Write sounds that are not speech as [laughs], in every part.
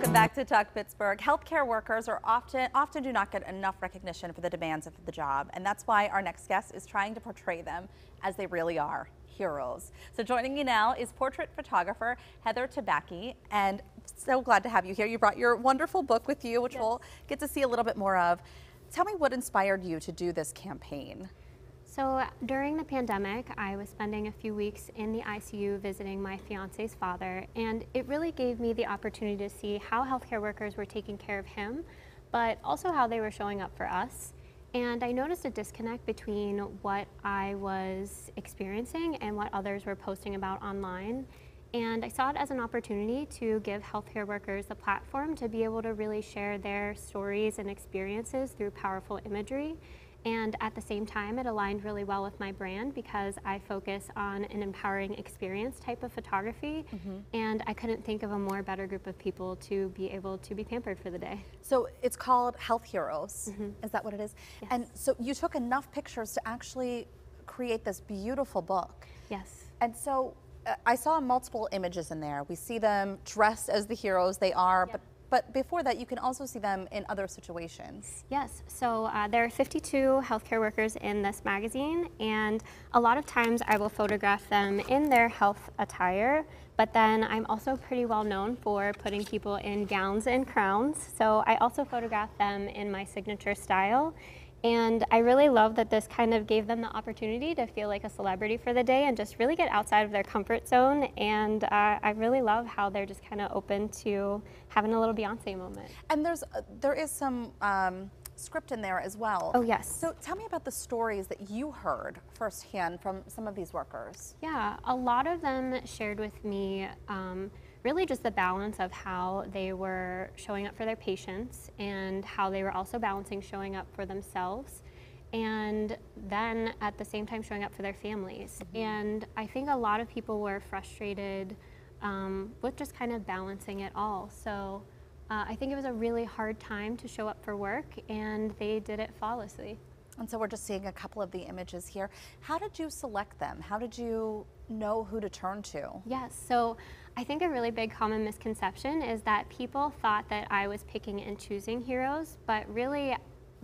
Welcome back to Talk Pittsburgh. Healthcare workers are often often do not get enough recognition for the demands of the job, and that's why our next guest is trying to portray them as they really are, heroes. So joining me now is portrait photographer Heather Tabacchi, and so glad to have you here. You brought your wonderful book with you, which yes. we'll get to see a little bit more of. Tell me what inspired you to do this campaign. So uh, during the pandemic, I was spending a few weeks in the ICU visiting my fiance's father, and it really gave me the opportunity to see how healthcare workers were taking care of him, but also how they were showing up for us. And I noticed a disconnect between what I was experiencing and what others were posting about online. And I saw it as an opportunity to give healthcare workers a platform to be able to really share their stories and experiences through powerful imagery and at the same time, it aligned really well with my brand because I focus on an empowering experience type of photography. Mm -hmm. And I couldn't think of a more better group of people to be able to be pampered for the day. So it's called Health Heroes. Mm -hmm. Is that what it is? Yes. And so you took enough pictures to actually create this beautiful book. Yes. And so uh, I saw multiple images in there. We see them dressed as the heroes they are, yeah. but but before that, you can also see them in other situations. Yes, so uh, there are 52 healthcare workers in this magazine, and a lot of times I will photograph them in their health attire, but then I'm also pretty well known for putting people in gowns and crowns, so I also photograph them in my signature style. And I really love that this kind of gave them the opportunity to feel like a celebrity for the day and just really get outside of their comfort zone. And uh, I really love how they're just kind of open to having a little Beyonce moment. And there's uh, there is some um, script in there as well. Oh yes. So tell me about the stories that you heard firsthand from some of these workers. Yeah, a lot of them shared with me. Um, really just the balance of how they were showing up for their patients and how they were also balancing showing up for themselves and then at the same time showing up for their families. Mm-hmm. And I think a lot of people were frustrated um, with just kind of balancing it all. So uh, I think it was a really hard time to show up for work, and they did it flawlessly. And so we're just seeing a couple of the images here. How did you select them? How did you know who to turn to? Yes, so I think a really big common misconception is that people thought that I was picking and choosing heroes, but really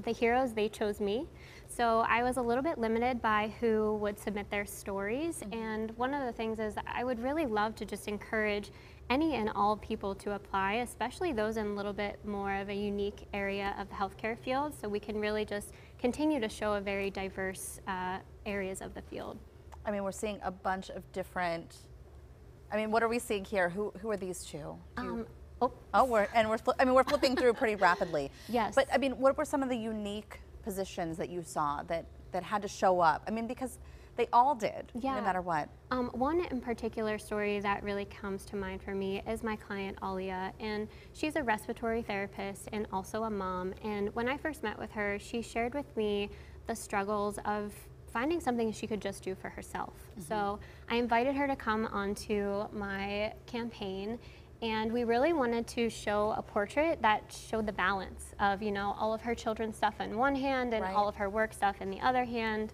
the heroes, they chose me. So I was a little bit limited by who would submit their stories. Mm -hmm. And one of the things is I would really love to just encourage any and all people to apply, especially those in a little bit more of a unique area of the healthcare field, so we can really just continue to show a very diverse uh, areas of the field. I mean, we're seeing a bunch of different. I mean, what are we seeing here? Who who are these two? Um, oh, oh, we're and we're. I mean, we're flipping through pretty rapidly. [laughs] Yes. But I mean, what were some of the unique positions that you saw that that had to show up? I mean, because they all did, yeah. no matter what. Um, one in particular story that really comes to mind for me is my client Alia, and she's a respiratory therapist and also a mom. And when I first met with her, she shared with me the struggles of finding something she could just do for herself. Mm -hmm. So I invited her to come onto my campaign and we really wanted to show a portrait that showed the balance of you know all of her children's stuff in one hand and right. all of her work stuff in the other hand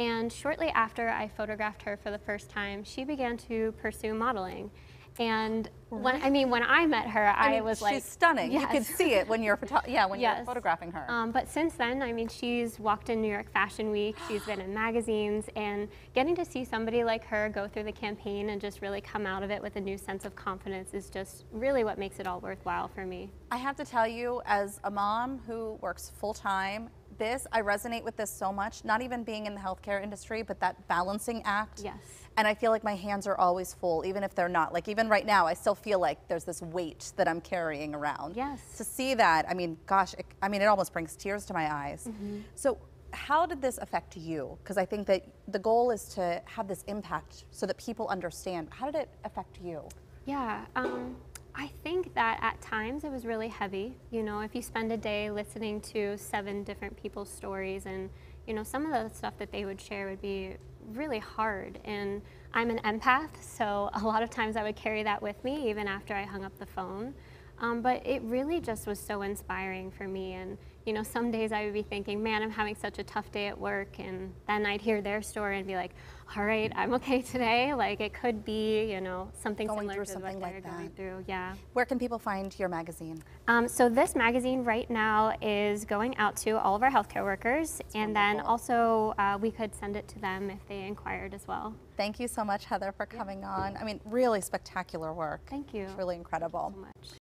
and shortly after I photographed her for the first time, she began to pursue modeling. And when I mean, when I met her, I, I mean, was like, she's stunning. Yes. You could see it when you're yeah when yes. you're photographing her. Um, but since then, I mean, she's walked in New York Fashion Week. She's been in magazines, and getting to see somebody like her go through the campaign and just really come out of it with a new sense of confidence is just really what makes it all worthwhile for me. I have to tell you, as a mom who works full time this, I resonate with this so much, not even being in the healthcare industry, but that balancing act. Yes. And I feel like my hands are always full, even if they're not. Like even right now, I still feel like there's this weight that I'm carrying around. Yes. To see that, I mean, gosh, it, I mean, it almost brings tears to my eyes. Mm -hmm. So how did this affect you? Because I think that the goal is to have this impact so that people understand. How did it affect you? Yeah. Um, I think that at times it was really heavy. You know, if you spend a day listening to seven different people's stories and, you know, some of the stuff that they would share would be really hard. And I'm an empath, so a lot of times I would carry that with me even after I hung up the phone. Um, but it really just was so inspiring for me. And, you know, some days I would be thinking, man, I'm having such a tough day at work. And then I'd hear their story and be like, all right, I'm okay [laughs] today. Like it could be, you know, something Going similar to something what like they're going that. through. Yeah. Where can people find your magazine? Um, so this magazine right now is going out to all of our healthcare workers, and then also uh, we could send it to them if they inquired as well. Thank you so much, Heather, for coming on. I mean, really spectacular work. Thank you Really incredible. so much.